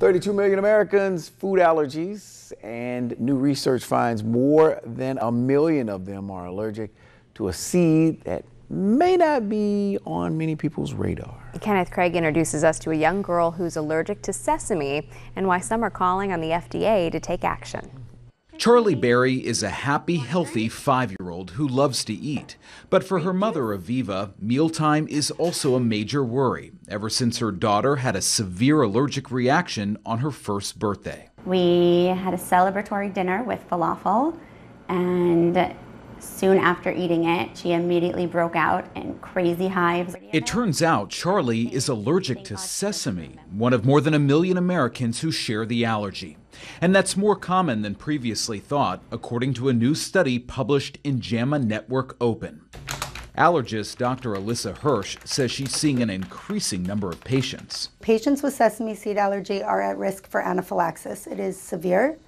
32 million Americans, food allergies, and new research finds more than a million of them are allergic to a seed that may not be on many people's radar. Kenneth Craig introduces us to a young girl who's allergic to sesame and why some are calling on the FDA to take action. Charlie Berry is a happy, healthy five year old who loves to eat. But for her mother, Aviva, mealtime is also a major worry ever since her daughter had a severe allergic reaction on her first birthday. We had a celebratory dinner with falafel, and soon after eating it, she immediately broke out in crazy hives. It turns out Charlie is allergic to sesame, one of more than a million Americans who share the allergy. And that's more common than previously thought, according to a new study published in JAMA Network Open. Allergist Dr. Alyssa Hirsch says she's seeing an increasing number of patients. Patients with sesame seed allergy are at risk for anaphylaxis. It is severe.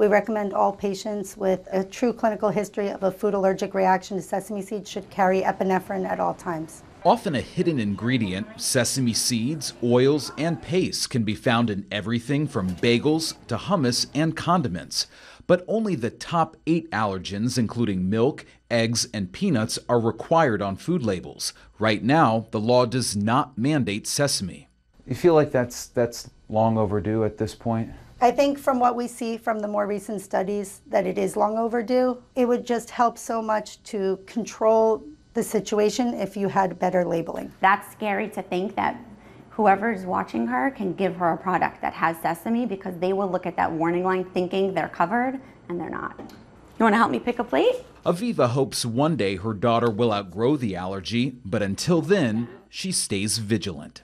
We recommend all patients with a true clinical history of a food allergic reaction to sesame seeds should carry epinephrine at all times. Often a hidden ingredient, sesame seeds, oils, and pastes can be found in everything from bagels to hummus and condiments. But only the top eight allergens, including milk, eggs, and peanuts, are required on food labels. Right now, the law does not mandate sesame. You feel like that's that's long overdue at this point? I think from what we see from the more recent studies that it is long overdue. It would just help so much to control the situation if you had better labeling. That's scary to think that whoever is watching her can give her a product that has sesame because they will look at that warning line thinking they're covered and they're not. You want to help me pick a plate? Aviva hopes one day her daughter will outgrow the allergy, but until then, she stays vigilant.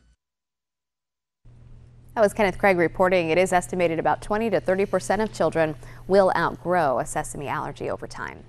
That was Kenneth Craig reporting. It is estimated about 20 to 30 percent of children will outgrow a sesame allergy over time.